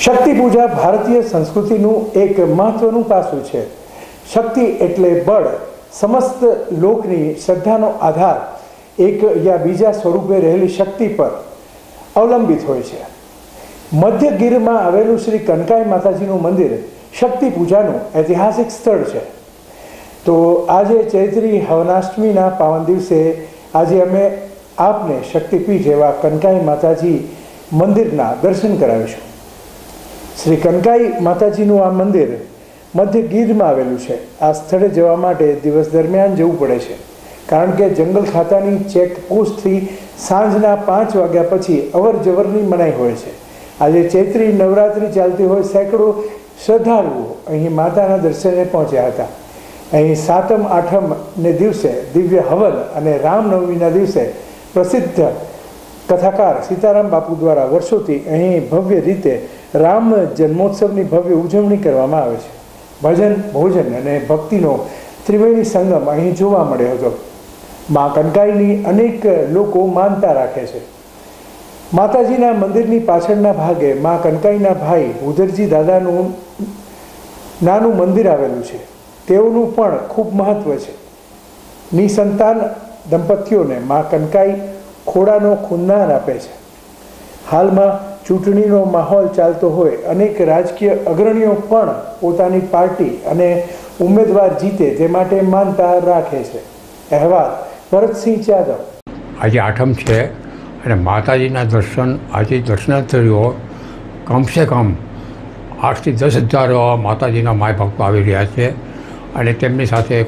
શક્તિ પૂજા ભારતીય સંસ્કૃતિનું એક મહત્વનું પાસું છે. શક્તિ એટલે બળ. સમસ્ત લોકની શ્રદ્ધાનો આધાર એક યા બીજા સ્વરૂપે રહેલી શક્તિ પર અવલંબિત હોય છે. મધ્ય ગીરમાં આવેલું શ્રી કનકાઈ માતાજીનું મંદિર શક્તિ પૂજાનું ઐતિહાસિક સ્થળ છે. તો આજે ચૈત્રી હવનાષ્ટમીના પાવન દિવસે આજે અમે આપને શક્તિપીઠ એવા કનકાઈ માતાજી મંદિરના દર્શન કરાવીશું. શ્રી કનકાઈ માતાજીનું આ મંદિર મધ્ય ગીરમાં આવેલું છે. આ સ્થળે જવા માટે દિવસ દરમિયાન જવું પડે છે. કારણ કે જંગલ ખાતાની ચેકપોસ્ટથી સાંજના પાંચ વાગ્યા પછી અવર જવરની મનાઈ હોય છે. આજે ચૈત્રી નવરાત્રિ ચાલતી હોય સેંકડો શ્રદ્ધાળુઓ અહીં માતાના દર્શને પહોંચ્યા હતા. અહીં સાતમ આઠમને દિવસે દિવ્ય હવન અને રામનવમીના દિવસે પ્રસિદ્ધ કથાકાર સીતારામ બાપુ દ્વારા વર્ષોથી અહીં ભવ્ય રીતે રામ જન્મોત્સવની ભવ્ય ઉજવણી કરવામાં આવે છે. ભજન, ભોજન અને ભક્તિનો ત્રિવેણી સંગમ અહીં જોવા મળ્યો હતો. મા કનકાઈની અનેક લોકો માનતા રાખે છે. માતાજીના મંદિરની પાછળના ભાગે મા કનકાઈના ભાઈ ભૂધરજી દાદાનું નાનું મંદિર આવેલું છે. તેઓનું પણ ખૂબ મહત્વ છે. નિસંતાન દંપતીઓને મા કનકાઈ ખોડાનો ખુન્નાર આપે છે. હાલમાં ચૂંટણીનો માહોલ ચાલતો હોય, અનેક રાજકીય અગ્રણીઓ પણ પોતાની પાર્ટી અને ઉમેદવાર જીતે તે માટે માનતા રાખે છે. અહેવાલ, ભરતસિંહ જાદવ આજે આઠમ છે અને માતાજીના દર્શન, આજે દર્શનાર્થીઓ કમસે કમ આઠથી દસ હજાર માતાજીના માય ભક્તો આવી રહ્યા છે અને તેમની સાથે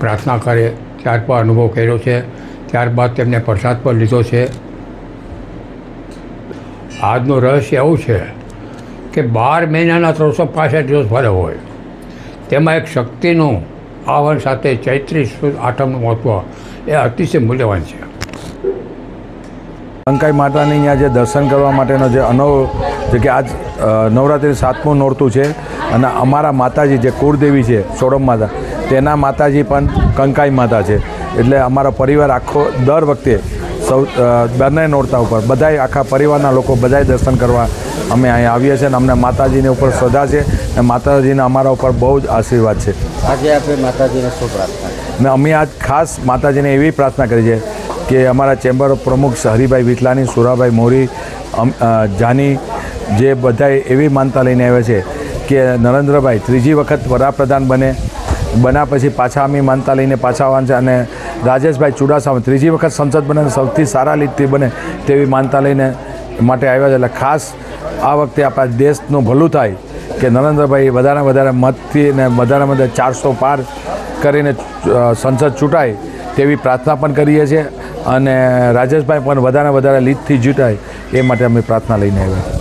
પ્રાર્થના કરે ત્યારબાદ અનુભવ કર્યો છે. ત્યારબાદ તેમને પ્રસાદ પણ લીધો છે. આજનું રહસ્ય એવું છે કે બાર મહિનાના ત્રણસો પાસઠ દિવસ ભલે હોય, તેમાં એક શક્તિનું આહવાન સાથે ચૈત્રી આઠમનું મહત્ત્વ એ અતિશય મૂલ્યવાન છે. કંકાઈ માતાની અહીંયા જે દર્શન કરવા માટેનો જે અનવ જે કે આજ નવરાત્રિ સાતમું નોરતું છે અને અમારા માતાજી જે કુળદેવી છે, સોડમ માતા, તેના માતાજી પણ કંકાઈ માતા છે. એટલે અમારો પરિવાર આખો દર વખતે સૌ બંને નોરતા ઉપર બધાય આખા પરિવારના લોકો બધાય દર્શન કરવા અમે અહીં આવીએ છીએ અને અમને માતાજીની ઉપર શ્રદ્ધા છે અને માતાજીના અમારા ઉપર બહુ જ આશીર્વાદ છે. આજે આપણે માતાજીને શું પ્રાર્થના ને અમે આજ ખાસ માતાજીને એવી પ્રાર્થના કરી છે કે અમારા ચેમ્બર પ્રમુખ હરિભાઈ વિટલાની સુરાભાઈ મોરી જાની જે બધાએ એવી માનતા લઈને આવ્યા છે કે નરેન્દ્રભાઈ ત્રીજી વખત વડાપ્રધાન બને બન્યા પછી પાછા અમે માનતા લઈને પાછા આવવાના છે અને રાજેશભાઈ ચુડાસમા ત્રીજી વખત સંસદ બને સૌથી સારા લીધથી બને તેવી માનતા લઈને માટે આવ્યા છે. એટલે ખાસ આ વખતે આપણા દેશનું ભલું થાય કે નરેન્દ્રભાઈ વધારે વધારે મતથી ને વધારે વધારે ચારસો પાર કરીને સંસદ ચૂંટાય તેવી પ્રાર્થના પણ કરીએ છીએ અને રાજેશભાઈ પણ વધારે વધારે લીડથી જીતાય એ માટે અમે પ્રાર્થના લઈને આવ્યા.